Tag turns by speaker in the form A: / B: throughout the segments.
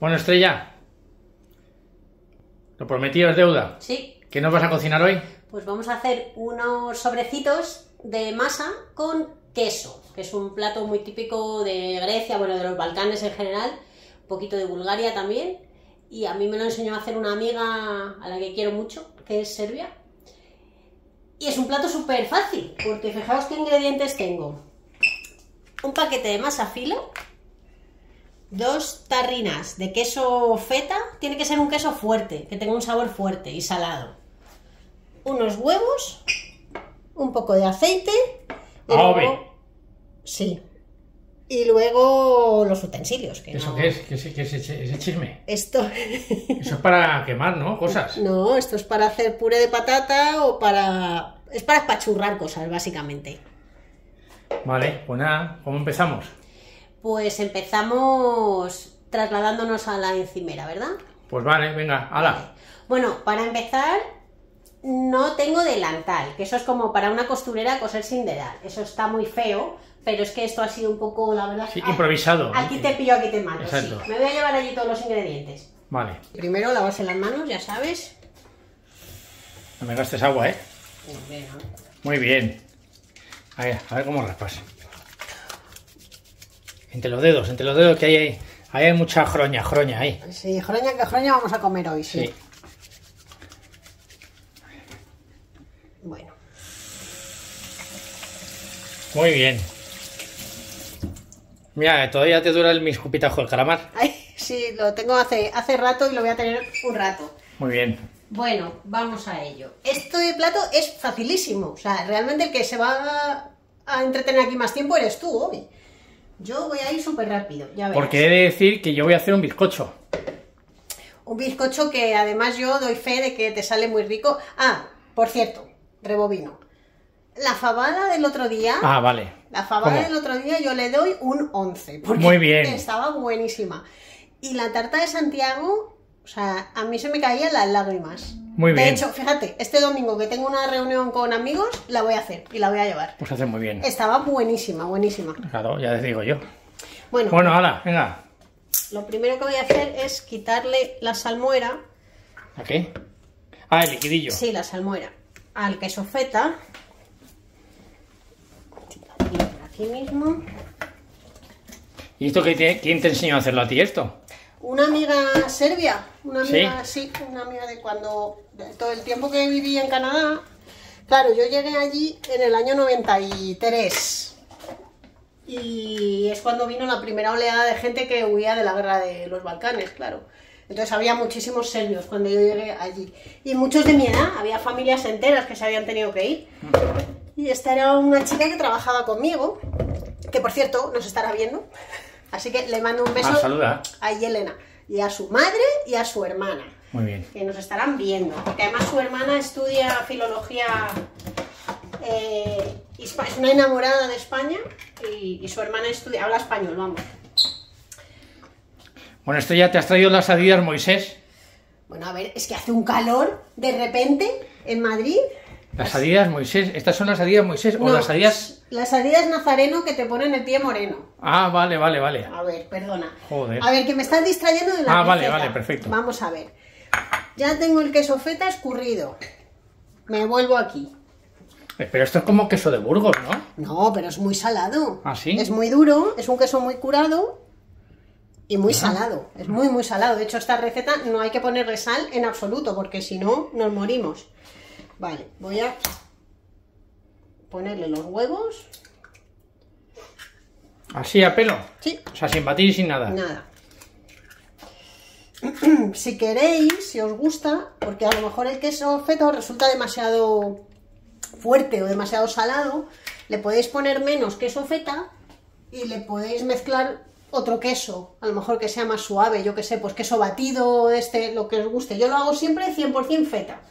A: Bueno, Estrella. Lo prometido es deuda.
B: Sí,
A: ¿Qué nos vas a cocinar hoy?
B: pues vamos a hacer unos sobrecitos de masa con queso, que es un plato muy típico de Grecia, bueno, de los Balcanes en general, un poquito de Bulgaria también. Y a mí me lo enseñó a hacer una amiga a la que quiero mucho, que es Serbia. Y es un plato súper fácil, porque fijaos qué ingredientes tengo. Un paquete de masa filo, dos tarrinas de queso feta, tiene que ser un queso fuerte, que tenga un sabor fuerte y salado. Unos huevos, un poco de aceite. y luego-. Sí. Y luego los utensilios. que
A: ¿Eso
B: no-
A: qué es? ¿Qué es, qué es ese, ese chisme?
B: Esto.
A: Eso es para quemar, ¿no? Cosas.
B: no, esto es para hacer puré de patata o para. Es para espachurrar cosas, básicamente.
A: Vale, pues nada, ¿cómo empezamos?
B: Pues empezamos trasladándonos a la encimera, ¿verdad?
A: Pues vale, venga, ala.
B: Bueno, para empezar, no tengo delantal, que eso es como para una costurera coser sin dedal. Eso está muy feo, pero es que esto ha sido un poco, la verdad.
A: Sí,
B: ah,
A: improvisado.
B: Aquí te pillo, aquí te mato.
A: Exacto.
B: Sí. Me voy a llevar allí todos los ingredientes.
A: Vale,
B: Primero lavarse las manos, ya sabes.
A: no me gastes agua, ¿eh? Muy bien. A ver, a ver cómo raspas. Entre los dedos, entre los dedos que hay ahí. Ahí hay mucha jroña, jroña ahí.
B: Sí, jroña que jroña vamos a comer hoy, sí.
A: Sí.
B: Bueno,
A: Muy bien. Mira, todavía te dura el mi escupitajo del calamar.
B: Ay, sí, lo tengo hace, hace rato y lo voy a tener un rato.
A: Muy bien.
B: Bueno, vamos a ello. Este plato es facilísimo. O sea, realmente el que se va a, entretener aquí más tiempo eres tú, Obi. Yo voy a ir súper rápido, ya verás.
A: Porque he de decir que yo voy a hacer un bizcocho.
B: Un bizcocho que además yo doy fe de que te sale muy rico. Ah, por cierto, rebobino. La fabada del otro día,
A: Ah, vale.
B: la fabada
A: ¿Cómo?
B: del otro día yo le doy un 11. Porque
A: Muy bien.
B: Estaba buenísima. Y la tarta de Santiago, o sea, a mí se me caían las lágrimas.
A: Muy
B: De
A: bien.
B: hecho, fíjate, este domingo que tengo una reunión con amigos, la voy a hacer y la voy a llevar.
A: Pues hace muy bien.
B: Estaba buenísima, buenísima.
A: Claro, ya les digo yo.
B: Bueno,
A: Bueno, ala, venga.
B: lo primero que voy a hacer es quitarle la salmuera
A: ¿A qué? Ah, el liquidillo.
B: Sí, la salmuera. Al queso feta. Aquí, aquí mismo.
A: ¿Y esto qué te- quién te enseñó a hacerlo a ti esto?
B: Una amiga serbia, una
A: ¿Sí?
B: amiga, sí, una amiga de cuando, de todo el tiempo que viví en Canadá. Claro, yo llegué allí en el año 93. Y es cuando vino la primera oleada de gente que huía de la guerra de los Balcanes, claro. Entonces había muchísimos serbios cuando yo llegué allí. Y muchos de mi edad, había familias enteras que se habían tenido que ir. Y esta era una chica que trabajaba conmigo, que por cierto nos estará viendo. Así que le mando un beso
A: saluda.
B: a Yelena y a su madre y a su hermana,
A: Muy bien.
B: que nos estarán viendo. Porque además su hermana estudia filología, eh, es una enamorada de España y, y su hermana estudia, habla español, vamos.
A: Bueno, esto ya te has traído las adidas Moisés.
B: Bueno, a ver, es que hace un calor de repente en Madrid.
A: Las adidas Moisés. ¿Estas son las adidas Moisés o
B: No,
A: las adidas...?
B: Las adidas nazareno que te ponen el pie moreno.
A: Ah, vale, vale, vale.
B: A ver, perdona.
A: Joder.
B: A ver, que me estás distrayendo de la
A: Ah, vale, vale, perfecto.
B: Vamos a ver. Ya tengo el queso feta escurrido. Me vuelvo aquí.
A: Eh, Pero esto es como queso de Burgos, ¿no?
B: No, pero es muy salado.
A: ¿Ah, sí?
B: Es muy duro, es un queso muy curado y muy salado. Es muy, muy salado. De hecho, esta receta no hay que ponerle sal en absoluto, porque si no, nos morimos. Vale, voy a ponerle los huevos.
A: Así a pelo.
B: Sí,
A: O sea, sin batir y sin nada.
B: Nada. si queréis, si os gusta, porque a lo mejor el queso feto resulta demasiado fuerte o demasiado salado, le podéis poner menos queso feta y le podéis mezclar otro queso, a lo mejor que sea más suave, yo que sé, pues queso batido, este, lo que os guste. Yo lo hago siempre 100% feta.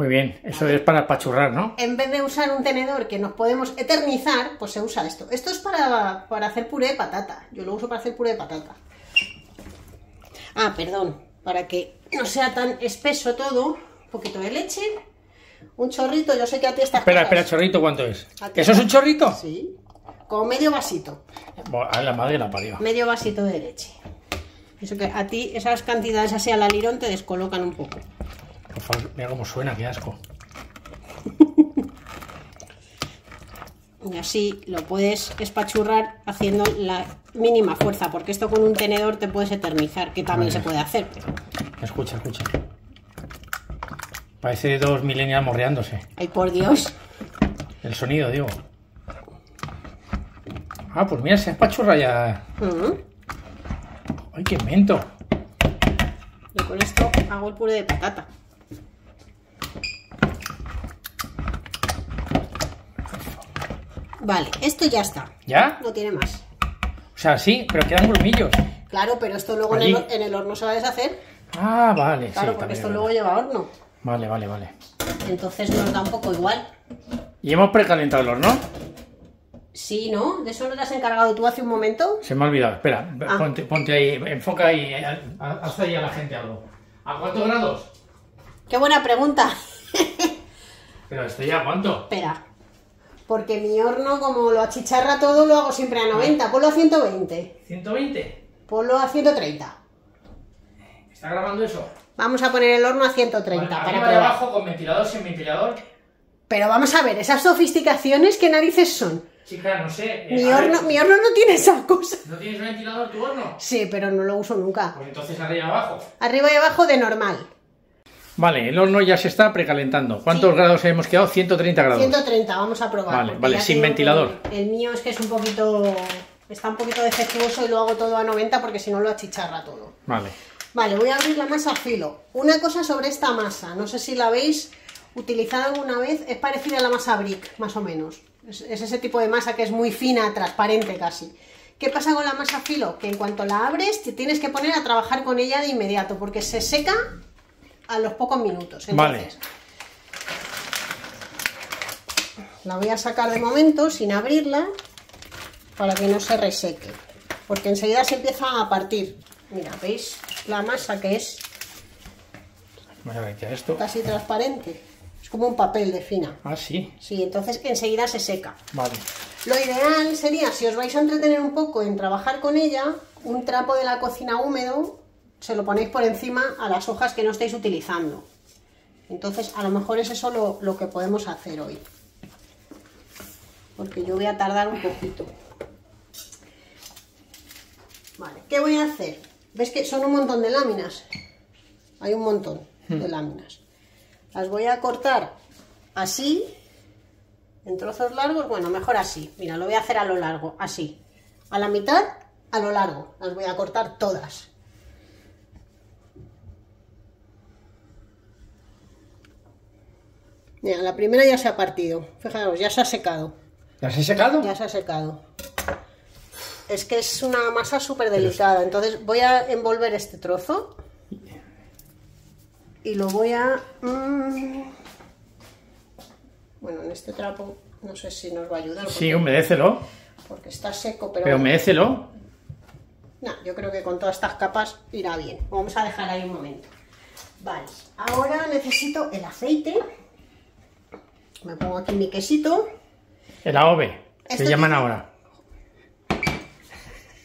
A: Muy bien. Eso es para pachurrar, ¿no?
B: En vez de usar un tenedor que nos podemos eternizar, pues se usa esto. Esto es para, para hacer puré de patata. Yo lo uso para hacer puré de patata. Ah, perdón. Para que no sea tan espeso todo, un poquito de leche, un chorrito. Yo sé que a ti estas
A: Espera, espera, chorrito, ¿cuánto es? ¿Eso es un chorrito?
B: Sí. Con medio vasito.
A: A la madre la parió.
B: Medio vasito de leche. Eso que a ti esas cantidades así al alirón te descolocan un poco.
A: Mira cómo suena, qué asco.
B: y así lo puedes espachurrar haciendo la mínima fuerza, porque esto con un tenedor te puedes eternizar, que también se puede hacer.
A: Escucha, escucha. Parece dos milenias morreándose.
B: Ay, por Dios.
A: El sonido, digo. Ah, pues mira, se espachurra ya. ¡Ay, qué mento!
B: Y con esto hago el puré de patata. Vale, esto ya está.
A: ¿Ya?
B: No tiene más.
A: O sea, sí, pero quedan grumillos.
B: Claro, pero esto luego en el, horno se va a deshacer.
A: Ah, vale.
B: Claro, porque esto luego lleva horno.
A: Vale, vale, vale.
B: Entonces nos da un poco igual.
A: ¿Y hemos precalentado el horno?
B: Sí, ¿no? ¿De eso no te has encargado tú hace un momento?
A: Se me ha olvidado. Espera, ah. ponte, ahí, enfoca ahí, eh, haz ahí a la gente algo. ¿A cuántos grados?
B: Qué buena pregunta.
A: Pero estoy ya cuánto?
B: Espera. Porque mi horno, como lo achicharra todo, lo hago siempre a 90. Ponlo a 120.
A: ¿120?
B: Ponlo a 130.
A: ¿Está grabando eso?
B: Vamos a poner el horno a 130.
A: para arriba y abajo con ventilador, sin ventilador.
B: Pero vamos a ver, esas sofisticaciones, ¿qué narices son?
A: Chica, no sé.
B: Eh, mi, horno, mi horno no tiene esa cosa.
A: ¿No tienes ventilador tu horno?
B: Sí, pero no lo uso nunca.
A: Pues entonces arriba y abajo.
B: Arriba y abajo de normal.
A: Vale, el horno ya se está precalentando. ¿Cuántos grados hemos quedado? 130 grados.
B: 130, vamos a probar.
A: Vale, vale, sin ventilador.
B: El mío es que es un poquito. Está un poquito defectuoso y lo hago todo a 90 porque si no lo achicharra todo.
A: Vale.
B: Vale, voy a abrir la masa a filo. Una cosa sobre esta masa, no sé si la veis utilizada alguna vez, es parecida a la masa brick, más o menos. Es, es ese tipo de masa que es muy fina, transparente casi. ¿Qué pasa con la masa filo? Que en cuanto la abres te tienes que poner a trabajar con ella de inmediato porque se seca a los pocos minutos.
A: vale.
B: La voy a sacar de momento sin abrirla para que no se reseque. Porque enseguida se empieza a partir. Mira, ¿veis la masa que es?
A: esto.
B: Casi transparente. Es como un papel de fina.
A: Ah, sí.
B: Sí, entonces enseguida se seca.
A: Vale.
B: Lo ideal sería, si os vais a entretener un poco en trabajar con ella, un trapo de la cocina húmedo se lo ponéis por encima a las hojas que no estáis utilizando. Entonces, a lo mejor es eso lo, que podemos hacer hoy. Porque yo voy a tardar un poquito. Vale, ¿qué voy a hacer? ¿Ves que son un montón de láminas? Hay un montón de hmm. láminas. Las voy a cortar así, en trozos largos, bueno, mejor así. Mira, lo voy a hacer a lo largo, así. A la mitad, a lo largo. Las voy a cortar todas. Mira, la primera ya se ha partido. Fijaros, ya se ha secado.
A: ¿Ya se ha secado?
B: Ya se ha secado. Es que es una masa súper delicada. Entonces voy a envolver este trozo. Y lo voy a... Mm, bueno, en este trapo no sé si nos va a ayudar.
A: Sí, humedécelo.
B: Porque está seco, pero...
A: Pero humedécelo.
B: No, yo creo que con todas estas capas irá bien. Vamos a dejar ahí un momento. Vale, ahora necesito el aceite. Me pongo aquí mi quesito.
A: El AOVE, se llaman ahora.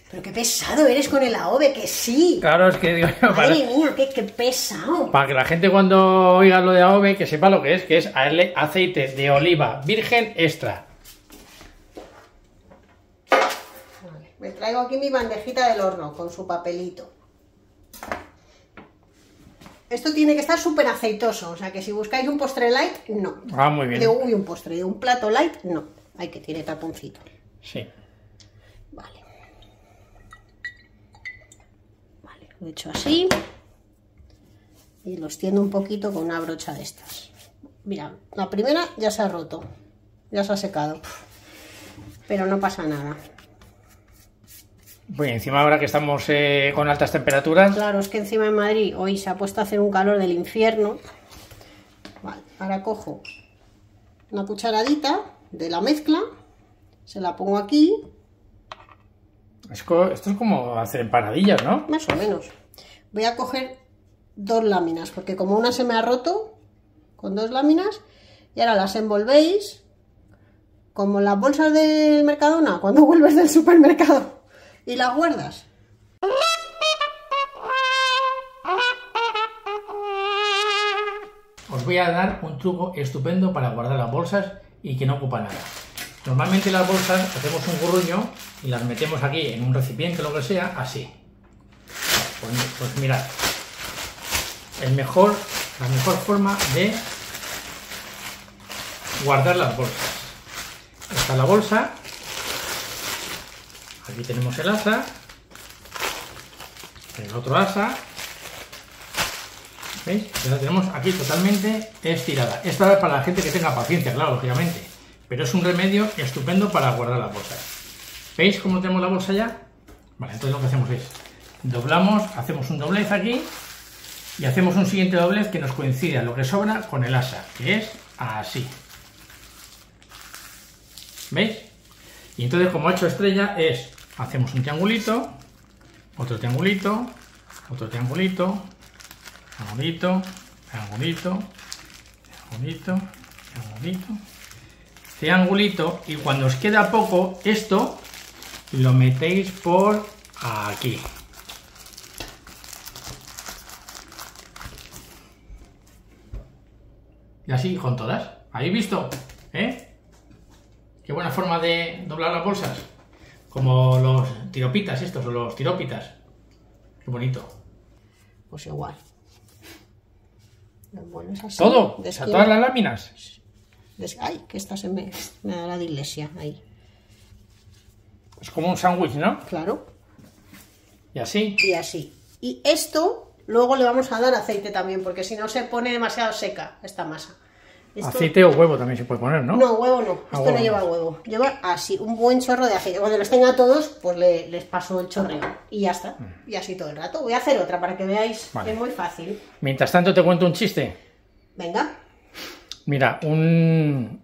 B: Pero qué pesado eres con el AOVE, que sí.
A: Claro, es que digo
B: Madre mía, qué, pesado.
A: Para que la gente cuando oiga lo de AOVE, que sepa lo que es, que es aceite de oliva virgen extra.
B: me traigo aquí mi bandejita del horno con su papelito. Esto tiene que estar súper aceitoso, o sea que si buscáis un postre light, no.
A: Ah, muy bien.
B: De uy, un postre, de un plato light, no. Hay que tiene taponcito.
A: Sí.
B: Vale. Vale, lo he hecho así. Y lo extiendo un poquito con una brocha de estas. Mira, la primera ya se ha roto. Ya se ha secado. Pero no pasa nada.
A: Pues encima ahora que estamos eh, con altas temperaturas.
B: Claro, es que encima en Madrid hoy se ha puesto a hacer un calor del infierno. Vale, ahora cojo una cucharadita de la mezcla, se la pongo aquí.
A: esto es como hacer empanadillas, ¿no?
B: Más o menos. Voy a coger dos láminas, porque como una se me ha roto, con dos láminas, y ahora las envolvéis como las bolsas del Mercadona, cuando vuelves del supermercado y las guardas.
A: Os voy a dar un truco estupendo para guardar las bolsas y que no ocupa nada. Normalmente las bolsas hacemos un gurruño y las metemos aquí en un recipiente, lo que sea, así. Pues, pues mirad, el mejor, la mejor forma de guardar las bolsas. Está la bolsa, aquí tenemos el asa, el otro asa, ¿veis? Ya la tenemos aquí totalmente estirada. Esto es para la gente que tenga paciencia, claro, lógicamente, pero es un remedio estupendo para guardar las bolsas. ¿Veis cómo tenemos la bolsa ya? Vale, entonces lo que hacemos es doblamos, hacemos un doblez aquí y hacemos un siguiente doblez que nos coincida lo que sobra con el asa, que es así. ¿Veis? Y entonces como ha hecho estrella es, hacemos un triangulito, otro triangulito, otro triangulito, triangulito, triangulito, triangulito, triangulito, triangulito, y cuando os queda poco, esto lo metéis por aquí. Y así con todas. ¿Habéis visto? ¿Eh? Qué buena forma de doblar las bolsas. Como los tiropitas estos, o los tirópitas. Qué bonito.
B: Pues igual.
A: ¿Todo? ¿A todas las láminas?
B: Ay, que esta se me, me da la iglesia ahí.
A: Es como un sándwich, ¿no?
B: Claro.
A: Y así.
B: Y así. Y esto luego le vamos a dar aceite también, porque si no se pone demasiado seca esta masa.
A: Aceite o huevo también se puede poner, ¿no?
B: No, huevo no. Ah, Esto no lleva huevo. Lleva así, un buen chorro de aceite. Cuando los tenga todos, pues les paso el chorreo. Y ya está. Mm. Y así todo el rato. Voy a hacer otra para que veáis es muy fácil.
A: Mientras tanto te cuento un chiste.
B: Venga.
A: Mira, un,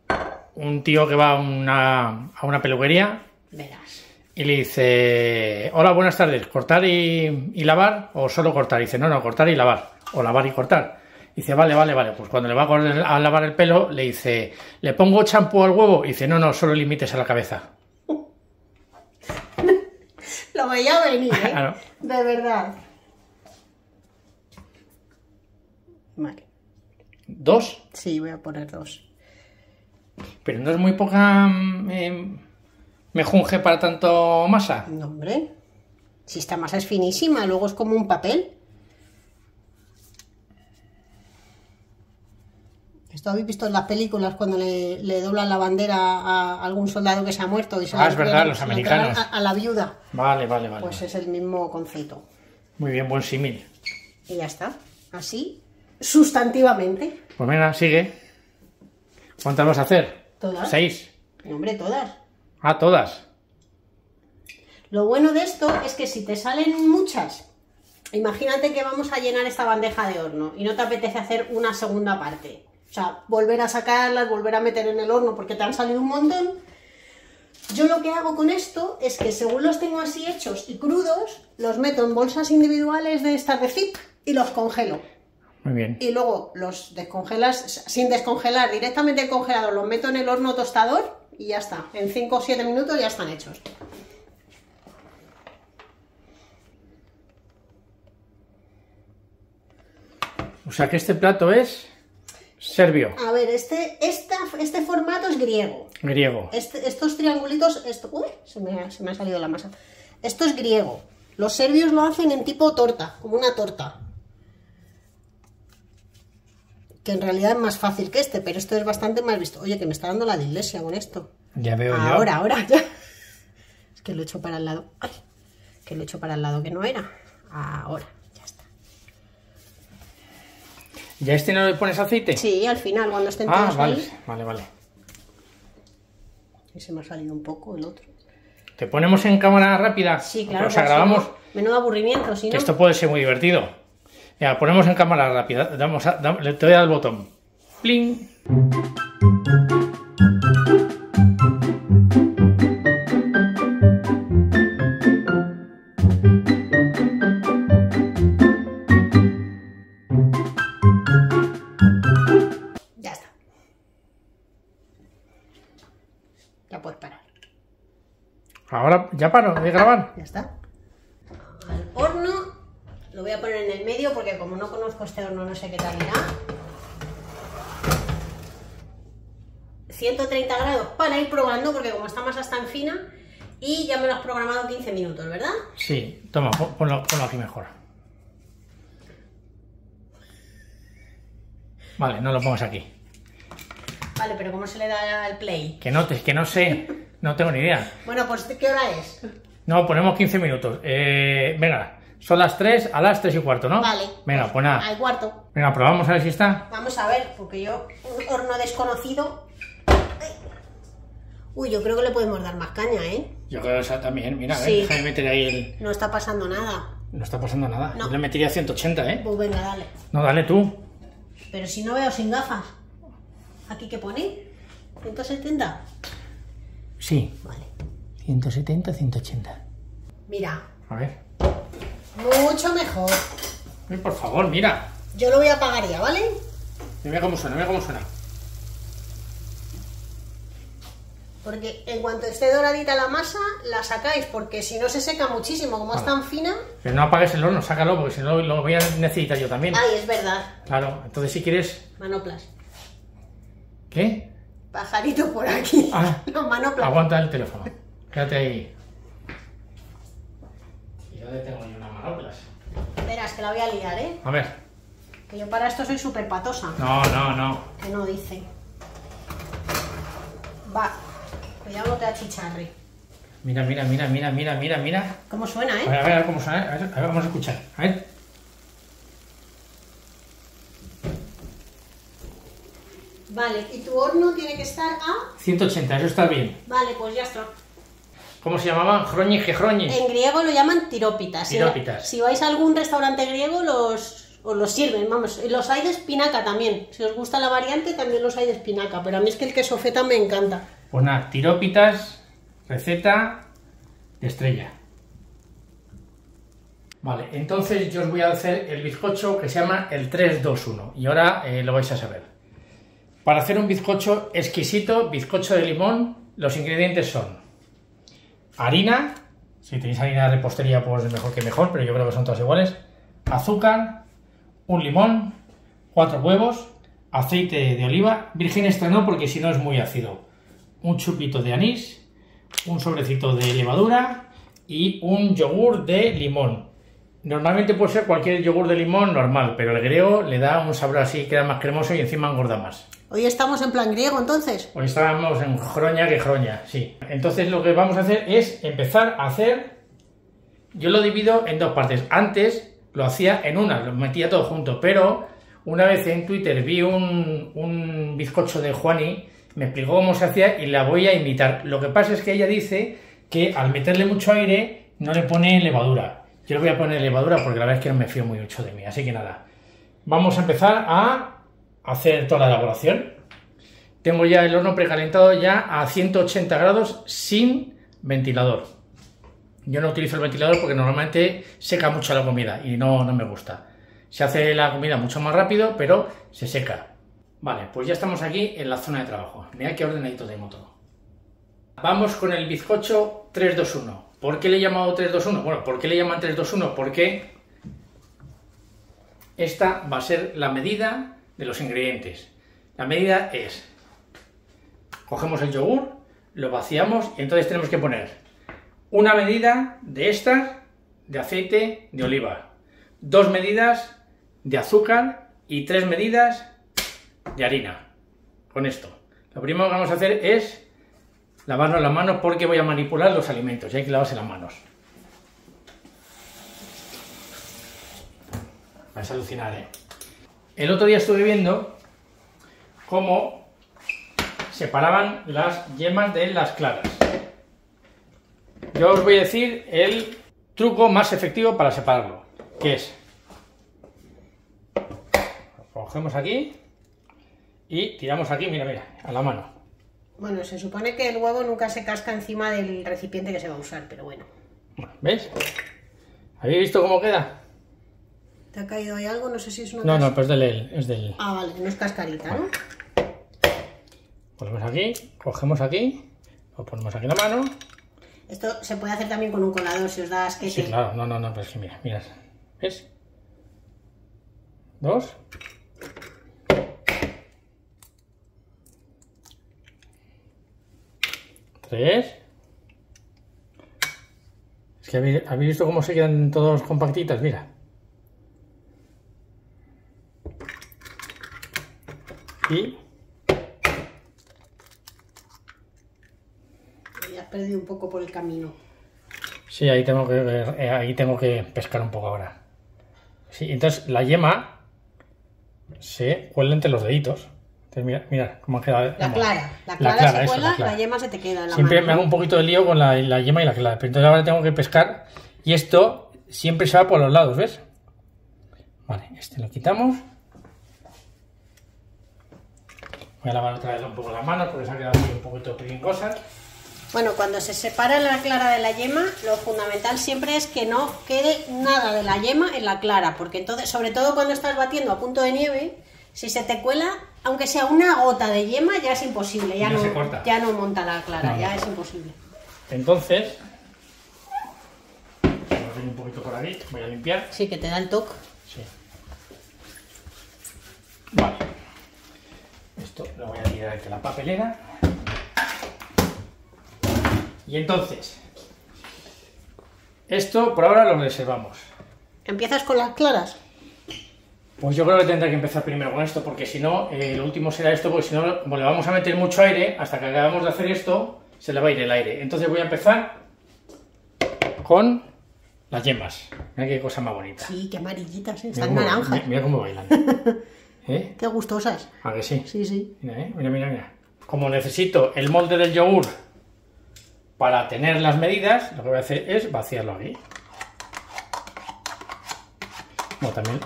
A: un tío que va a una, a una peluquería.
B: Verás.
A: Y le dice, hola, buenas tardes, ¿cortar y, y lavar o solo cortar? Y dice, no, no, cortar y lavar. O lavar y cortar. Dice, vale, vale, vale. Pues cuando le va a lavar el pelo, le dice, ¿le pongo champú al huevo? Y dice, no, no, solo limites a la cabeza.
B: Lo veía venir, ¿eh? De verdad. Vale.
A: ¿Dos?
B: Sí, voy a poner dos.
A: Pero no es muy poca mm, me junge para tanto masa.
B: No, hombre. Si esta masa es finísima, luego es como un papel. Esto habéis visto en las películas cuando le, doblan la bandera a algún soldado que se ha muerto y se
A: Ah, es verdad, los americanos.
B: A, la viuda.
A: Vale, vale, vale.
B: Pues es el mismo concepto.
A: Muy bien, buen símil.
B: Y ya está. Así, sustantivamente.
A: Pues venga, sigue. ¿Cuántas vas a hacer?
B: Todas.
A: ¿Seis?
B: hombre, todas.
A: Ah, todas.
B: Lo bueno de esto es que si te salen muchas, imagínate que vamos a llenar esta bandeja de horno y no te apetece hacer una segunda parte o sea, volver a sacarlas, volver a meter en el horno porque te han salido un montón. Yo lo que hago con esto es que según los tengo así hechos y crudos, los meto en bolsas individuales de estas de zip y los congelo.
A: Muy bien.
B: Y luego los descongelas, sin descongelar, directamente congelado, los meto en el horno tostador y ya está. En 5 o 7 minutos ya están hechos.
A: O sea que este plato es Serbio.
B: A ver, este, este formato es griego.
A: Griego.
B: Este, estos triangulitos, esto, uy, se me, ha, salido la masa. Esto es griego. Los serbios lo hacen en tipo torta, como una torta. Que en realidad es más fácil que este, pero esto es bastante más visto. Oye, que me está dando la iglesia con esto.
A: Ya veo
B: ahora, yo. Ahora, ahora, ya. Es que lo he hecho para el lado. Ay, que lo he hecho para el lado que no era. Ahora.
A: ¿Ya este no le pones aceite?
B: Sí, al final, cuando estén
A: ah, vale, vale, vale.
B: Y se me ha salido un poco el otro.
A: ¿Te ponemos en cámara rápida?
B: Sí, claro.
A: O sea, grabamos.
B: Menudo aburrimiento, si no.
A: Esto puede ser muy divertido. Ya, ponemos en cámara rápida. Damos a, le te voy a dar el botón. ¡Pling! Ya paro de grabar.
B: Ya está. Al horno. Lo voy a poner en el medio porque como no conozco este horno no sé qué tal irá. 130 grados para ir probando porque como esta masa está en fina y ya me lo has programado 15 minutos, ¿verdad?
A: Sí, toma, pon- ponlo, ponlo aquí mejor. Vale, no lo pongas aquí.
B: Vale, pero ¿cómo se le da el play?
A: Que no, te- que no sé, no tengo ni idea.
B: Bueno, pues ¿qué hora es?
A: No, ponemos 15 minutos. Eh, venga, son las 3 a las 3 y cuarto, ¿no?
B: Vale.
A: Venga, pues nada.
B: Al cuarto.
A: Venga, probamos a ver si está.
B: Vamos a ver, porque yo, un horno desconocido. Ay. Uy, yo creo que le podemos dar más caña, ¿eh?
A: Yo creo que esa también. Mira, a ver,
B: Sí.
A: déjame meter ahí el...
B: No está pasando nada.
A: No está pasando nada.
B: No.
A: Yo le metería 180, ¿eh?
B: Pues venga, dale.
A: No, dale tú.
B: Pero si no veo sin gafas. ¿Aquí qué pone? ¿170?
A: Sí.
B: Vale.
A: 170, 180.
B: Mira,
A: A ver.
B: mucho mejor.
A: Ay, por favor, mira.
B: Yo lo voy a apagar ya, ¿vale?
A: Mira cómo suena, mira cómo suena.
B: Porque en cuanto esté doradita la masa, la sacáis, porque si no se seca muchísimo, como es tan fina.
A: Pero no apagues el horno, sácalo, porque si no lo voy a necesitar yo también.
B: Ay, es verdad.
A: Claro, entonces si quieres...
B: Manoplas.
A: ¿Qué?
B: Pajarito por aquí.
A: Ah.
B: No, manoplas.
A: Aguanta el teléfono. Quédate ahí. ¿Y dónde tengo yo una manoplas?
B: Verás que la voy a liar, ¿eh?
A: A ver.
B: Que yo para esto soy súper patosa.
A: No, no, no.
B: Que no dice. Va. Cuidado no te achicharre.
A: Mira, mira, mira, mira, mira, mira, mira.
B: ¿Cómo suena, eh?
A: a ver, a ver cómo suena. A ver, a ver, vamos a escuchar. A ver.
B: Vale, y tu horno tiene que estar a...
A: 180, eso está bien.
B: Vale, pues ya está.
A: ¿Cómo se llamaban? Jroñi, jejroñi.
B: En griego lo llaman tirópitas. Si-
A: Tirópitas.
B: Si, vais a algún restaurante griego, los, os los sirven, vamos. Los hay de espinaca también. Si os gusta la variante, también los hay de espinaca. Pero a mí es que el queso feta me encanta.
A: Pues nada, tirópitas, receta de estrella. Vale, entonces yo os voy a hacer el bizcocho que se llama el 321 y ahora eh, lo vais a saber. Para hacer un bizcocho exquisito, bizcocho de limón, los ingredientes son harina, si tenéis harina de repostería pues mejor que mejor, pero yo creo que son todas iguales, azúcar, un limón, cuatro huevos, aceite de oliva, virgen extra no porque si no es muy ácido, un chupito de anís, un sobrecito de levadura y un yogur de limón. Normalmente puede ser cualquier yogur de limón normal, pero el griego le da un sabor así, queda más cremoso y encima engorda más.
B: Hoy estamos en plan griego, entonces.
A: Hoy estábamos en jroña que jroña, sí. Entonces lo que vamos a hacer es empezar a hacer... Yo lo divido en dos partes. Antes lo hacía en una, lo metía todo junto, pero una vez en Twitter vi un, un bizcocho de Juani, me explicó cómo se hacía y la voy a imitar. Lo que pasa es que ella dice que al meterle mucho aire no le pone levadura. Yo le voy a poner levadura porque la verdad es que no me fío muy mucho de mí. Así que nada, vamos a empezar a hacer toda la elaboración. Tengo ya el horno precalentado ya a 180 grados sin ventilador. Yo no utilizo el ventilador porque normalmente seca mucho la comida y no, no me gusta. Se hace la comida mucho más rápido, pero se seca. Vale, pues ya estamos aquí en la zona de trabajo. Mira qué ordenadito tengo todo. Vamos con el bizcocho 321. ¿Por qué le he llamado 321? Bueno, ¿por qué le llaman 321? Porque esta va a ser la medida de los ingredientes. La medida es, cogemos el yogur, lo vaciamos y entonces tenemos que poner una medida de estas de aceite de oliva, dos medidas de azúcar y tres medidas de harina. Con esto. Lo primero que vamos a hacer es lavarnos las manos porque voy a manipular los alimentos y hay que lavarse las manos. Vais a alucinar, ¿eh? El otro día estuve viendo cómo separaban las yemas de las claras. Yo os voy a decir el truco más efectivo para separarlo, que es cogemos aquí y tiramos aquí, mira, mira, a la mano.
B: Bueno, se supone que el huevo nunca se casca encima del recipiente que se va a usar, pero bueno.
A: ¿Ves? ¿Habéis visto cómo queda?
B: ¿Te ha caído ahí algo? No sé si es una
A: No, no, del, es del...
B: Ah, vale, no es cascarita, ¿no?
A: Ponemos aquí, cogemos aquí, lo ponemos aquí en la mano.
B: Esto se puede hacer también con un colador si os da asquete.
A: Sí, claro, no, no, no, pero es que mira, mira. ¿Ves? Dos. Tres. Es que habéis, habéis visto cómo se quedan todos compactitas, mira. Y
B: Ya has perdido un poco por el camino.
A: Sí, ahí tengo que ver- eh, ahí tengo que pescar un poco ahora. Sí, entonces la yema se cuela entre los deditos. Entonces mira, mira cómo ha quedado.
B: La
A: vamos.
B: clara. La clara se
A: eso,
B: cuela, la,
A: clara.
B: yema se te queda en la
A: Siempre
B: mano.
A: me hago un poquito de lío con la, la yema y la clara. Pero entonces ahora tengo que pescar y esto siempre se va por los lados, ¿ves? Vale, este lo quitamos. Voy a lavar otra vez un poco las manos porque se ha quedado un poquito cosas.
B: Bueno, cuando se separa la clara de la yema, lo fundamental siempre es que no quede nada de la yema en la clara, porque entonces, sobre todo cuando estás batiendo a punto de nieve, si se te cuela, aunque sea una gota de yema, ya es imposible, ya, no,
A: se corta.
B: ya no monta la clara,
A: No,
B: ya
A: no.
B: es imposible.
A: Entonces, voy a hacer un poquito por aquí, voy a limpiar.
B: Sí, que te da el toque.
A: Sí. Vale. Esto lo voy a tirar aquí a la papelera. Y entonces, esto por ahora lo reservamos.
B: ¿Empiezas con las claras?
A: Pues yo creo que tendré que empezar primero con esto, porque si no, eh, lo último será esto, porque si no, como le vamos a meter mucho aire, hasta que acabemos de hacer esto, se le va a ir el aire. Entonces voy a empezar con las yemas. Mira qué cosa más bonita.
B: Sí, qué amarillitas, ¿eh? Están naranjas.
A: Mira, mira cómo bailan. ¿Eh?
B: Qué gustosas.
A: ¿A que sí?
B: Sí, sí.
A: Mira, eh, mira, mira, mira. Como necesito el molde del yogur para tener las medidas, lo que voy a hacer es vaciarlo aquí. Bueno, también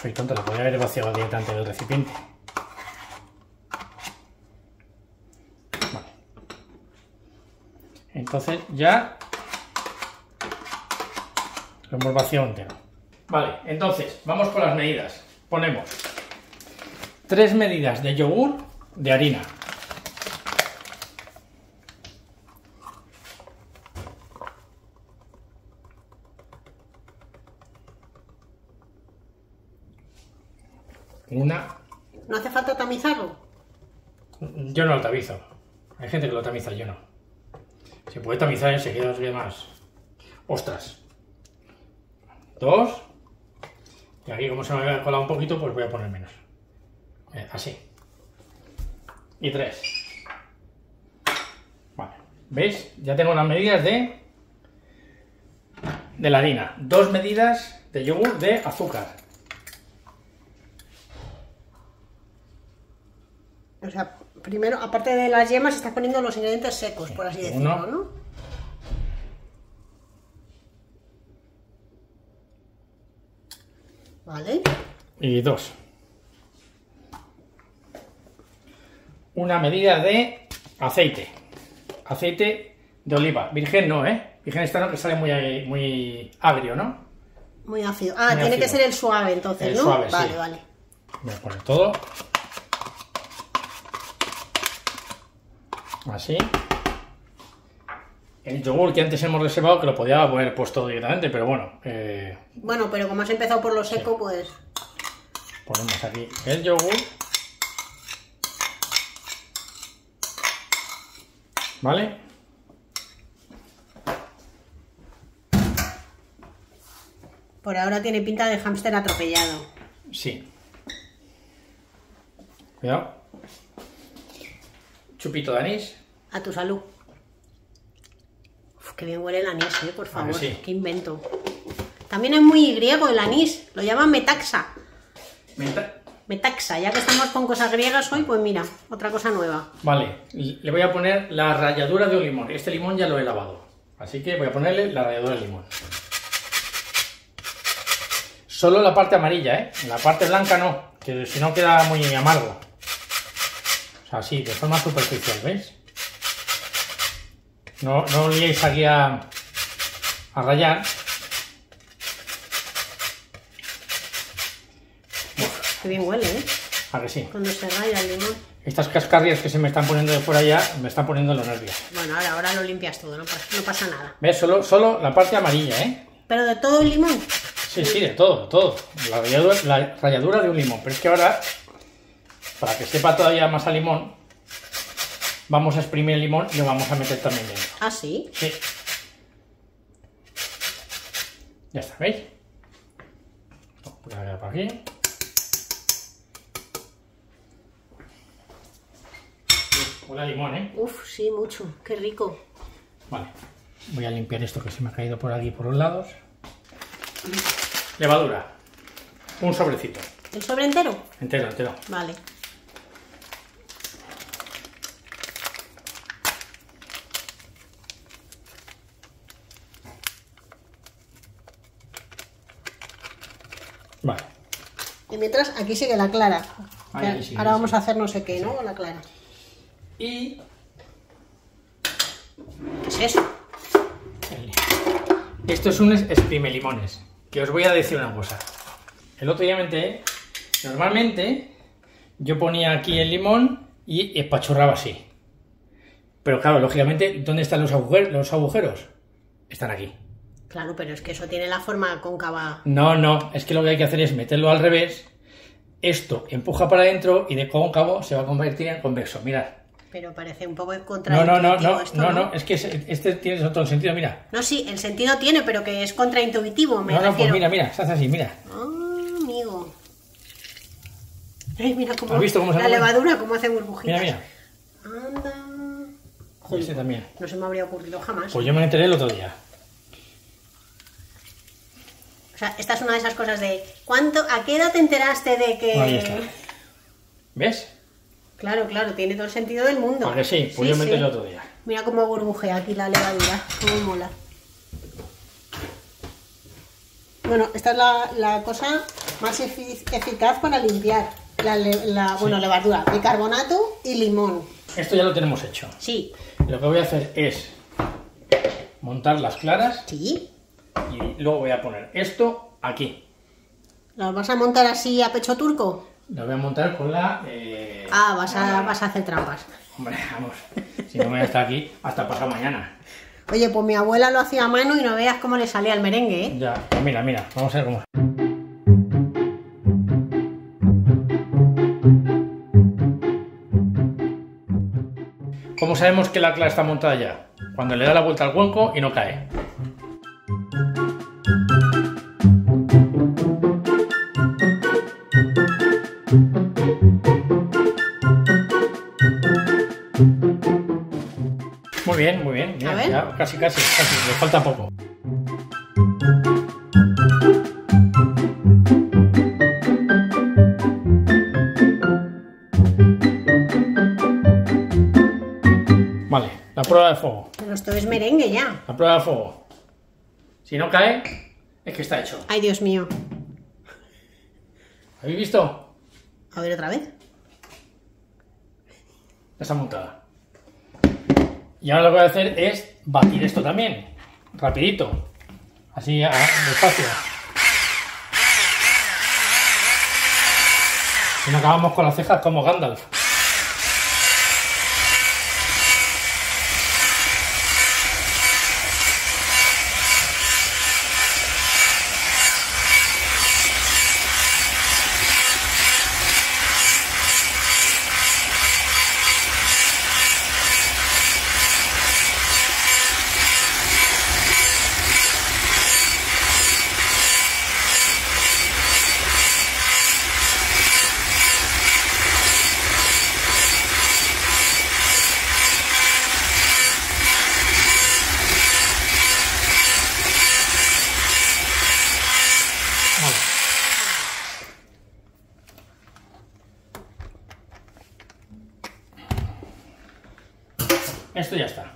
A: soy tonto, lo podría haber vaciado directamente del recipiente. Vale. Entonces ya lo hemos vaciado entero. Vale, entonces vamos con las medidas. Ponemos tres medidas de yogur de harina. Una.
B: ¿No hace falta tamizarlo?
A: Yo no lo tamizo. Hay gente que lo tamiza, yo no. Se puede tamizar enseguida, no sé qué más. Ostras. Dos. Y aquí, como se me había colado un poquito, pues voy a poner menos. Eh, así. Y tres. Vale. ¿Veis? Ya tengo las medidas de. de la harina. Dos medidas de yogur de azúcar.
B: O sea, primero, aparte de las yemas, estás poniendo los ingredientes secos, por así decirlo,
A: Uno.
B: ¿no? Vale.
A: y dos. Una medida de aceite. Aceite de oliva. Virgen no, ¿eh? Virgen está no, que sale muy, muy agrio, ¿no?
B: Muy ácido. Ah,
A: Muy
B: tiene que ser el suave entonces,
A: El
B: ¿no?
A: suave, sí.
B: vale, vale.
A: Voy a poner todo. Así. El yogur que antes hemos reservado, que lo podía haber puesto directamente, pero bueno, eh,
B: Bueno, pero como has empezado por lo seco, pues.
A: ponemos aquí el yogur. ¿Vale?
B: Por ahora tiene pinta de hámster atropellado.
A: Sí. Cuidado. Chupito de anís.
B: A tu salud. Qué bien huele el anís, ¿eh? Por favor.
A: sí?
B: Qué invento. También es muy griego el anís. Lo llaman metaxa.
A: Menta-
B: Metaxa. Ya que estamos con cosas griegas hoy, pues mira, otra cosa nueva.
A: Vale, le voy a poner la ralladura de un limón. Este limón ya lo he lavado. Así que voy a ponerle la ralladura de limón. Solo la parte amarilla, ¿eh? La parte blanca no, que si no queda muy amargo. O sea, sí, de forma superficial, ¿veis? No, no liéis aquí a, a rayar.
B: Qué bien huele, ¿eh?
A: ¿A que sí?
B: Cuando se raya el limón.
A: Estas cascarrias que se me están poniendo de fuera ya me están poniendo los nervios.
B: Bueno, ahora, ahora lo limpias todo, no pasa, no pasa nada.
A: ¿Ves? Solo, solo la parte amarilla, ¿eh?
B: Pero de todo el limón.
A: Sí, sí, de todo, de todo. La ralladura, la ralladura de un limón. Pero es que ahora, para que sepa todavía más a limón, vamos a exprimir el limón y lo vamos a meter también dentro.
B: Ah, sí.
A: Sí. Ya está, ¿veis? Voy a ver por aquí. Huele a limón, ¿eh?
B: Uf, sí, mucho. Qué rico.
A: Vale. Voy a limpiar esto que se me ha caído por aquí por los lados. Levadura. Un sobrecito.
B: ¿El sobre entero?
A: Entero, entero.
B: Vale. Y mientras, aquí sigue la clara.
A: Ahí,
B: Ahora
A: sí.
B: vamos a hacer no sé qué, ¿no? La clara.
A: Y
B: ¿Qué es eso?
A: Esto es un exprime limones. Que os voy a decir una cosa. El otro día me enteré, normalmente yo ponía aquí el limón y espachurraba así. Pero claro, lógicamente, ¿dónde están los agujeros? Los agujeros? Están aquí.
B: Claro, pero es que eso tiene la forma cóncava.
A: No, no, es que lo que hay que hacer es meterlo al revés. Esto empuja para adentro y de cóncavo se va a convertir en convexo. Mirad.
B: Pero parece un poco
A: No,
B: contraintuitivo
A: no, no, no,
B: esto,
A: no, no, es que este tiene otro sentido, mira.
B: No, sí, el sentido tiene, pero que es contraintuitivo, me
A: No, no, pues
B: refiero.
A: mira, mira, se hace así, mira.
B: Ah, amigo. Ay, mira cómo,
A: ¿Has visto cómo se
B: la levadura, cómo hace burbujitas.
A: Mira, mira.
B: Anda.
A: Ese también.
B: No se me habría ocurrido jamás.
A: Pues yo me enteré el otro día.
B: O sea, esta es una de esas cosas de ¿cuánto, ¿a qué edad te enteraste de que...?
A: Ahí está. ¿Ves?
B: Claro, claro, tiene todo el sentido del mundo.
A: ¿A que sí? Pues yo me
B: sí.
A: enteré el otro día.
B: Mira cómo burbujea aquí la levadura, cómo mola. Bueno, esta es la, la cosa más efi- eficaz para limpiar. La- bueno, levadura, bicarbonato y limón.
A: Esto ya lo tenemos hecho.
B: Sí,
A: Lo que voy a hacer es montar las claras
B: sí.
A: Y luego voy a poner esto aquí.
B: ¿Las vas a montar así a pecho turco?
A: Lo voy a montar con la... eh,
B: Ah, vas a, vas a hacer trampas.
A: Hombre, vamos. Si no me voy a estar aquí hasta pasado mañana.
B: Oye, pues mi abuela lo hacía a mano y no veas cómo le salía el merengue, ¿eh?
A: Ya, pues mira, mira, vamos a ver cómo... ¿Cómo sabemos que la clara está montada ya? Cuando le da la vuelta al cuenco y no cae. Ya casi, casi, casi. Le falta poco. Vale, la prueba de fuego.
B: Pero esto es merengue ya.
A: La prueba de fuego. Si no cae, es que está hecho.
B: Ay, Dios mío.
A: ¿Habéis visto?
B: A ver otra vez.
A: Está montada. Y ahora lo que voy a hacer es batir esto también. Rapidito. Así, a- despacio. Si no acabamos con las cejas como Gandalf. Vale. Esto ya está.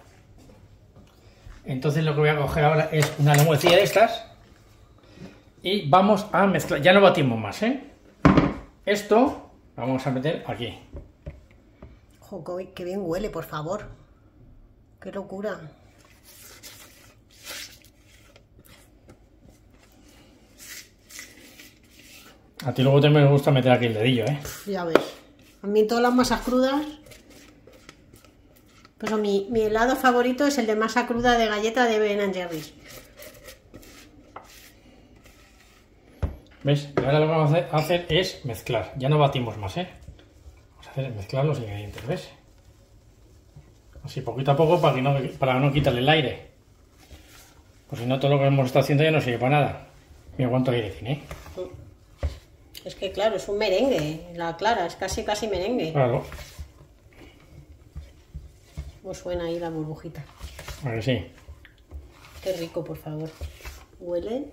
A: Entonces lo que voy a coger ahora es una lengüecilla de estas y vamos a mezclar. Ya no batimos más, ¿eh? Esto lo vamos a meter aquí.
B: Jo, qué- bien huele, por favor. Qué locura.
A: A ti luego te me gusta meter aquí el dedillo, ¿eh?
B: Ya ves. A mí todas las masas crudas. Pero mi, mi helado favorito es el de masa cruda de galleta de Ben Jerry's.
A: ¿Ves? Y ahora lo que vamos a hacer es mezclar. Ya no batimos más, ¿eh? Vamos a hacer mezclar los ingredientes, ¿ves? Así poquito a poco para, que no, para no quitarle el aire. Pues si no, todo lo que hemos estado haciendo ya no sirve para nada. Mira cuánto aire tiene, ¿eh?
B: Es que claro, es un merengue, la clara, es casi casi merengue.
A: Claro,
B: ¿Cómo suena ahí la burbujita?
A: a ver sí.
B: Qué rico, por favor. Huele.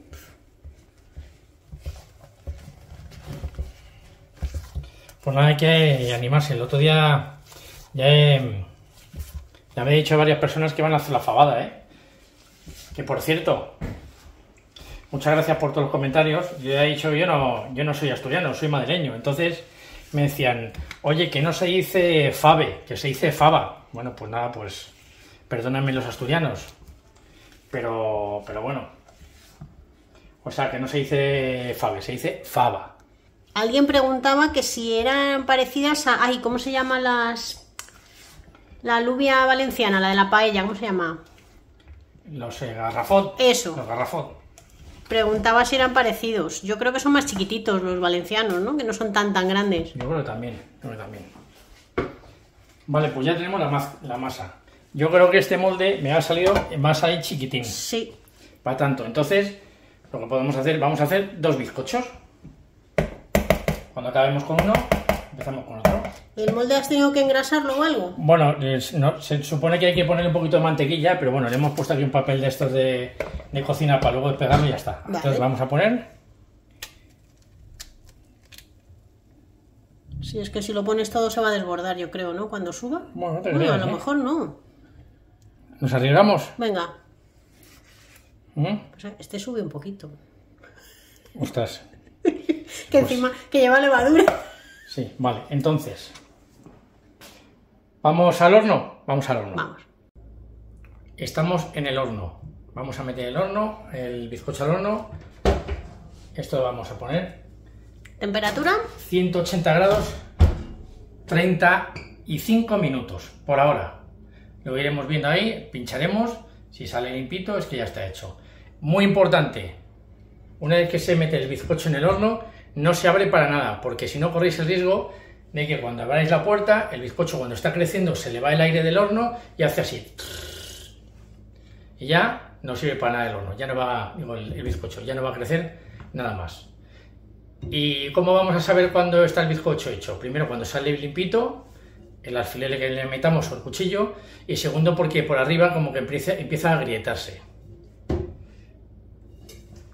A: Pues nada, hay que animarse. El otro día ya he, me he dicho a varias personas que van a hacer la fabada, ¿eh? Que por cierto, muchas gracias por todos los comentarios. Yo ya he dicho, yo no, yo no soy asturiano, soy madrileño. Entonces me decían, oye, que no se dice fave, que se dice fava. Bueno, pues nada, pues perdónenme los asturianos. Pero, pero bueno. O sea, que no se dice fave, se dice fava.
B: Alguien preguntaba que si eran parecidas a. Ay, ¿cómo se llaman las. La alubia valenciana, la de la paella, ¿cómo se llama?
A: Los eh, garrafón.
B: Eso.
A: Los garrafón.
B: Preguntaba si eran parecidos. Yo creo que son más chiquititos los valencianos, ¿no? Que no son tan tan grandes.
A: Yo creo que también, yo creo que también. Vale, pues ya tenemos la masa. Yo creo que este molde me ha salido más ahí chiquitín.
B: Sí.
A: Para tanto, entonces, lo que podemos hacer, vamos a hacer dos bizcochos. Cuando acabemos con uno, empezamos con otro.
B: ¿El molde has tenido que engrasarlo o algo?
A: Bueno, es- no, se supone que hay que ponerle un poquito de mantequilla, pero bueno, le hemos puesto aquí un papel de estos de, de cocina para luego despegarlo y ya está.
B: Vale.
A: Entonces vamos a poner
B: Sí, es que si lo pones todo se va a desbordar, yo creo, ¿no? Cuando suba.
A: Bueno, no te
B: Bueno, a lo
A: ¿eh?
B: mejor no.
A: ¿Nos arriesgamos?
B: Venga,
A: ¿Mm?
B: pues este sube un poquito.
A: Ostras.
B: Que encima, que lleva levadura.
A: Sí, vale. Entonces, ¿vamos al horno? Vamos al horno.
B: Vamos.
A: Estamos en el horno. Vamos a meter el horno, el bizcocho al horno. Esto lo vamos a poner
B: ¿Temperatura?
A: 180 grados, 35 minutos por ahora. Lo iremos viendo ahí, pincharemos. Si sale limpito es que ya está hecho. Muy importante, una vez que se mete el bizcocho en el horno, no se abre para nada, porque si no corréis el riesgo de que cuando abráis la puerta, el bizcocho cuando está creciendo se le va el aire del horno y hace así. Y ya no sirve para nada el horno, ya no va, el bizcocho, ya no va a crecer nada más. ¿Y cómo vamos a saber cuándo está el bizcocho hecho? Primero, cuando sale limpito, el alfiler que le metamos o el cuchillo, y segundo, porque por arriba como que empieza, empieza a agrietarse.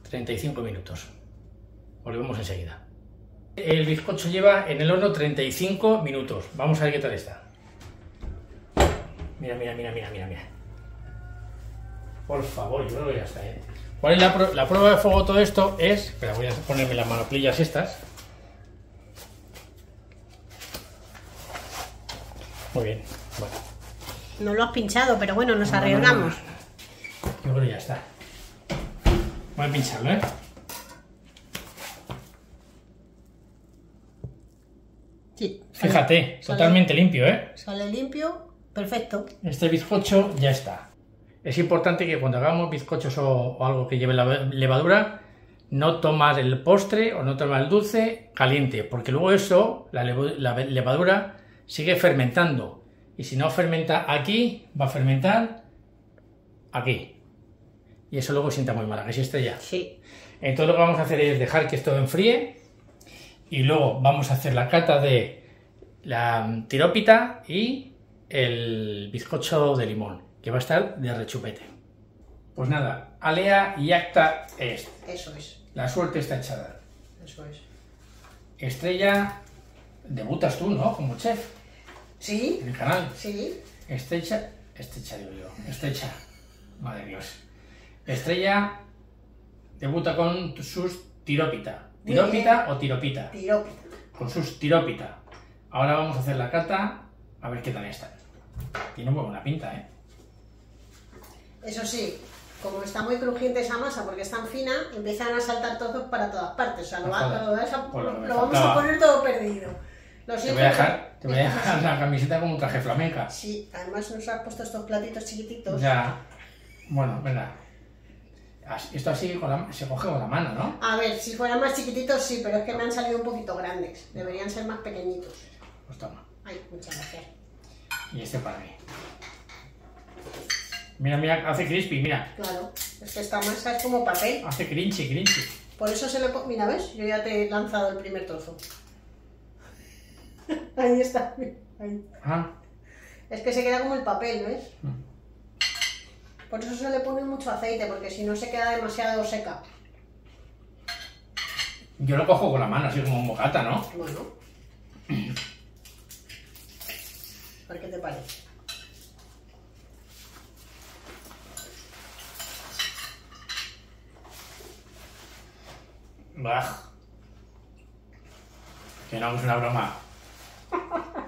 A: 35 minutos. Volvemos enseguida. El bizcocho lleva en el horno 35 minutos. Vamos a ver qué tal está. Mira, mira, mira, mira, mira, mira. Por favor, yo creo que ya está, ¿eh? ¿Cuál es la, pro- la prueba de fuego todo esto? Es... Espera, voy a ponerme las manoplillas estas. Muy bien. Bueno,
B: No lo has pinchado, pero bueno, nos arriesgamos.
A: yo creo que ya está. Voy a pincharlo, ¿eh?
B: Sí.
A: Fíjate,
B: Sale-
A: totalmente limpio, ¿eh?
B: Sale limpio, perfecto.
A: Este bizcocho ya está. Es importante que cuando hagamos bizcochos o, o algo que lleve la levadura, no tomas el postre o no tomas el dulce caliente, porque luego eso, la levadura, sigue fermentando. Y si no fermenta aquí, va a fermentar aquí. Y eso luego sienta muy mal, que si estrella.
B: Sí.
A: Entonces lo que vamos a hacer es dejar que esto enfríe y luego vamos a hacer la cata de la tirópita y el bizcocho de limón, que va a estar de rechupete. Pues nada, alea y acta est.
B: Eso es.
A: La suerte está echada.
B: Eso es.
A: Estrella, debutas tú, ¿no? Como chef
B: Sí,
A: en el canal.
B: sí.
A: Estrecha, estrecha digo yo, estrecha, madre Dios. Estrella debuta con sus tirópita. ¿Tirópita o tiropita?
B: Tirópita.
A: Con sus tirópita. Ahora vamos a hacer la cata, a ver qué tal está. Tiene muy buena pinta, ¿eh?
B: Eso sí, como está muy crujiente esa masa porque es tan fina, empiezan a saltar todos para todas partes. O sea, lo, va-
A: Joder.
B: lo vas a-
A: Pues lo
B: lo vamos a poner todo perdido. Lo
A: Te voy a dejar, te voy a dejar la camiseta como un traje flamenca.
B: Sí, además nos has puesto estos platitos chiquititos.
A: Ya. Bueno, venga. Esto así con la- se coge con la mano, ¿no?
B: A ver, si fueran más chiquititos sí, pero es que me han salido un poquito grandes. Deberían ser más pequeñitos.
A: Pues toma.
B: Ay, muchas gracias.
A: Y este para mí. Mira, mira, hace crispy, mira.
B: Claro, es que esta masa es como papel.
A: Hace crunchy, crunchy.
B: Por eso se le... Mira, ¿ves? Yo ya te he lanzado el primer trozo. Ahí está. Ahí.
A: Ah,
B: Es que se queda como el papel, ¿ves?
A: Mm.
B: Por eso se le pone mucho aceite, porque si no se queda demasiado seca.
A: yo lo cojo con la mano, así como un bocata, ¿no?
B: Bueno. A ver qué te parece.
A: Bah. Que no, es una broma.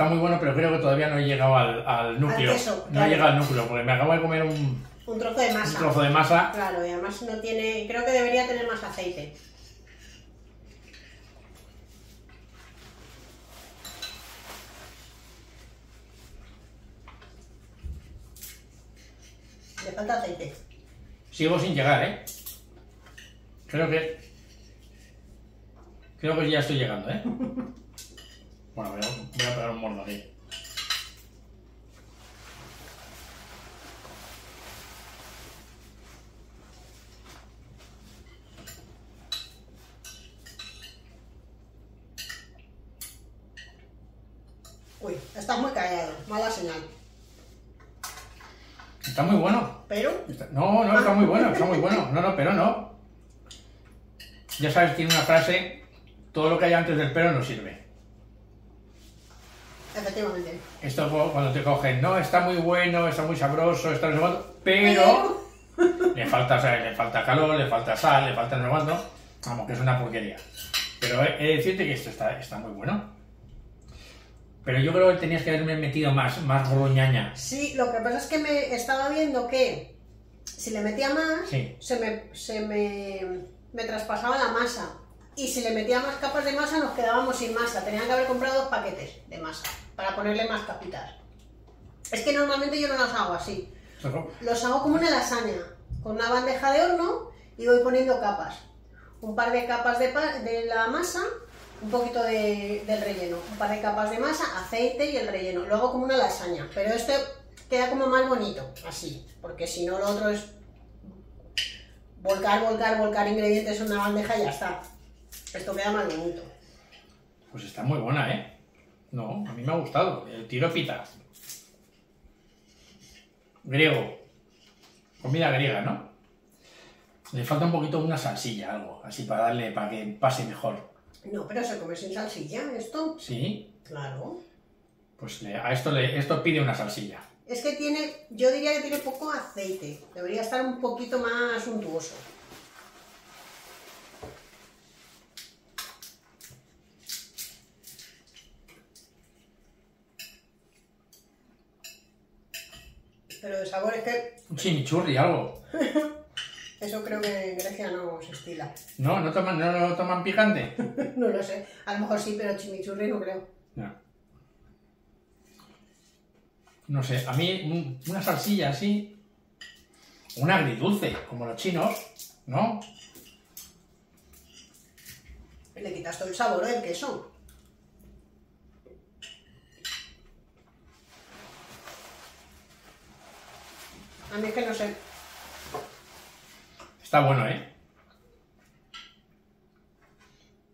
A: Está muy bueno, pero creo que todavía no he llegado al, al núcleo.
B: queso,
A: no
B: claro.
A: he llegado al núcleo, porque me acabo de comer un,
B: Un trozo de
A: un
B: masa.
A: trozo de masa.
B: Claro, y además no tiene... Creo que debería tener más aceite. Le falta aceite.
A: Sigo sin llegar, ¿eh? Creo que... Creo que ya estoy llegando, ¿eh? Bueno, voy a, voy a pegar un mordo aquí.
B: Uy, estás muy callado. Mala señal.
A: Está muy bueno.
B: Pero...
A: Está- No, no, está muy bueno, está muy bueno. No, no, pero no. Ya sabes, tiene una frase, todo lo que hay antes del pero no sirve.
B: Efectivamente.
A: Esto cu- cuando te cogen, no, está muy bueno, está muy sabroso, está no sé cuánto, pero le falta, o sea, le falta calor, le falta sal, le falta no sé cuánto. Vamos, que es una porquería. Pero he he de decirte que esto está, está muy bueno. Pero yo creo que tenías que haberme metido más, más gorroñaña.
B: Sí, lo que pasa es que me estaba viendo que si le metía más,
A: Sí.
B: se, me, se me, me traspasaba la masa. Y si le metía más capas de masa, nos quedábamos sin masa. Tenían que haber comprado dos paquetes de masa para ponerle más capitas. Es que normalmente yo no las hago así. Los hago como una lasaña, con una bandeja de horno y voy poniendo capas. Un par de capas de, pa- de la masa, un poquito de- del relleno. Un par de capas de masa, aceite y el relleno. Lo hago como una lasaña, pero este queda como más bonito, así. Porque si no, lo otro es volcar, volcar, volcar ingredientes en una bandeja y ya está. Esto queda más bonito.
A: Pues está muy buena, ¿eh? No, a mí me ha gustado. El tiro pita. Griego. Comida griega, ¿no? Le falta un poquito una salsilla, algo, así para darle, para que pase mejor.
B: No, pero se come sin salsilla, esto.
A: ¿Sí?
B: Claro.
A: Pues le- a esto, le, esto pide una salsilla.
B: Es que tiene, yo diría que tiene poco aceite. Debería estar un poquito más untuoso. Pero de sabor es que
A: Un chimichurri, algo.
B: eso creo que en Grecia no se estila.
A: ¿No? ¿No toman, no, no toman picante?
B: No lo sé. A lo mejor sí, pero chimichurri no creo.
A: No. No sé, a mí un- una salsilla así, un agridulce, como los chinos, ¿no?
B: Le quitas todo el sabor del queso. A mí es que no sé.
A: Está bueno, ¿eh?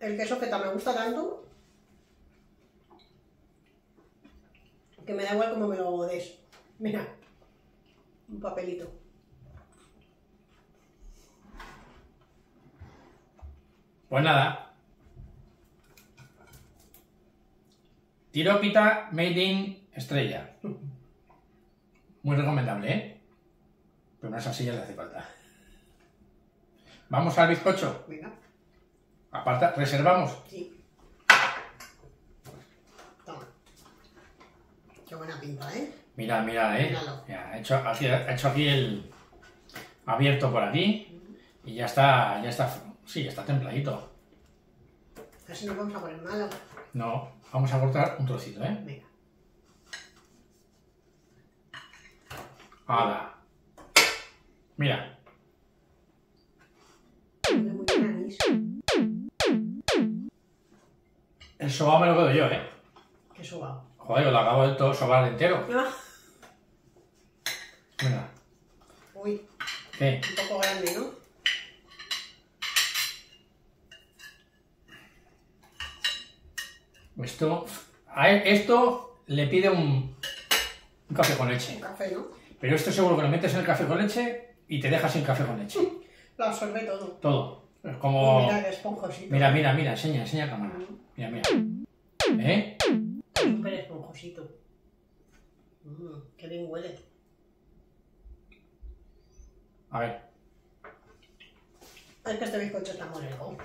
B: El queso que me gusta tanto que me da igual como me lo des. Mira, un papelito.
A: Pues nada. Tiropita Made in Estrella. Muy recomendable, ¿eh? Pero una salsilla le hace falta. Vamos al bizcocho.
B: Venga,
A: Aparta, reservamos.
B: sí. Toma. Qué buena pinta, ¿eh?
A: Mira, mira, eh. Mira, ha hecho ha hecho aquí el abierto por aquí y ya está, ya está, sí, ya está templadito.
B: Así nos vamos a poner malo.
A: No, vamos a cortar un trocito, ¿eh?
B: Venga.
A: Hala. Mira, el sobao me lo quedo yo, ¿eh?
B: Qué sobao.
A: Joder, yo lo acabo de todo sobar entero. Mira,
B: Uy,
A: ¿qué?
B: un poco grande, ¿no?
A: Esto, a esto le pide un, un café con leche.
B: Un café, ¿no?
A: Pero esto seguro que lo metes en el café con leche y te dejas sin café con leche.
B: Lo absorbe todo.
A: Todo. Es como...
B: Mira qué esponjosito.
A: Mira, mira, mira, enseña, enseña a cámara. Mira, mira. ¿Eh?
B: Súper esponjosito. Mm, qué bien huele.
A: A ver.
B: Es que este bizcocho está muy rico.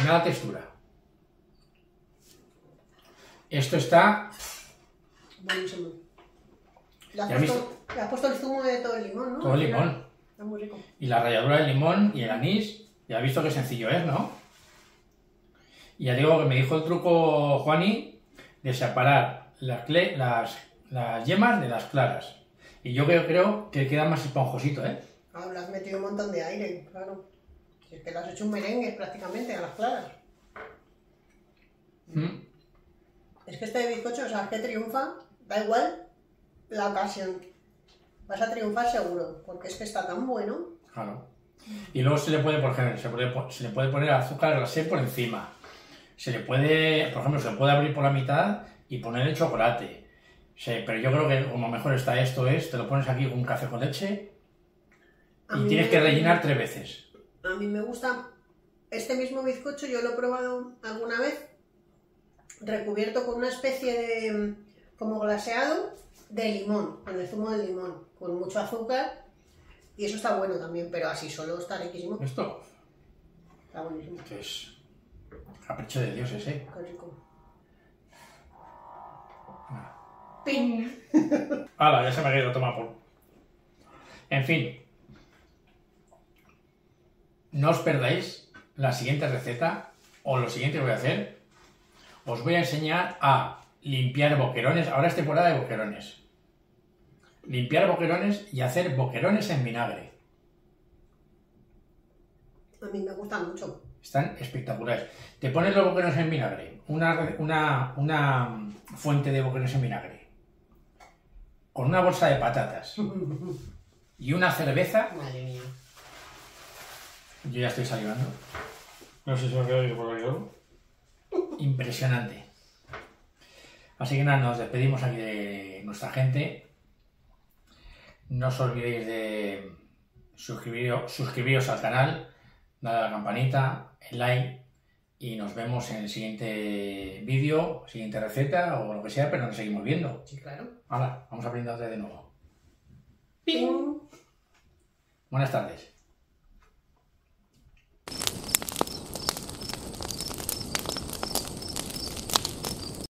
A: Mira la textura. Esto está...
B: Buenísimo. Le has,
A: ¿Ya
B: puesto, le has puesto el zumo de todo el limón, ¿no?
A: Todo el limón.
B: Está muy rico.
A: Y la ralladura del limón y el anís. Ya has visto qué sencillo es, ¿no? Y ya digo que me dijo el truco Juani de separar las, cle- las, las yemas de las claras. Y yo creo, creo que queda más esponjosito, ¿eh?
B: Ah, le has metido un montón de aire, claro. Si es que le has hecho un merengue prácticamente a las claras.
A: Mm.
B: Es que este bizcocho, o sea, que triunfa, da igual la ocasión. Vas a triunfar seguro, porque es que está tan bueno.
A: Claro. Y luego se le puede, por ejemplo, se, puede se le puede poner azúcar glacé por encima. Se le puede, por ejemplo, se le puede abrir por la mitad y poner el chocolate. Sí, pero yo creo que como mejor está esto es, te lo pones aquí con un café con leche
B: A
A: y tienes
B: me-
A: que rellenar tres veces.
B: A mí me gusta este mismo bizcocho, yo lo he probado alguna vez, recubierto con una especie de, como glaseado de limón, con el zumo del limón, con mucho azúcar. Y eso está bueno también, pero así solo está riquísimo.
A: Esto
B: Está buenísimo.
A: es capricho de dioses, ¿eh?
B: Qué rico. ¡Ping!
A: ¡Hala! Ya se me ha quedado tomar por... En fin. No os perdáis la siguiente receta o lo siguiente que voy a hacer. Os voy a enseñar a limpiar boquerones. Ahora es temporada de boquerones. Limpiar boquerones y hacer boquerones en vinagre.
B: A mí me gusta mucho.
A: Están espectaculares. Te pones los boquerones en vinagre, una, una, una fuente de boquerones en vinagre, con una bolsa de patatas y una cerveza.
B: Madre mía.
A: Yo ya estoy salivando.
C: No sé si me ha quedado yo por ahí algo.
A: Impresionante. Así que nada, nos despedimos aquí de nuestra gente. No os olvidéis de suscribiros, suscribiros al canal, darle a la campanita, el like y nos vemos en el siguiente vídeo, siguiente receta o lo que sea, pero nos seguimos viendo.
B: Sí, claro.
A: Ahora, vamos a brindar de nuevo.
B: ¡Ping!
A: Buenas tardes.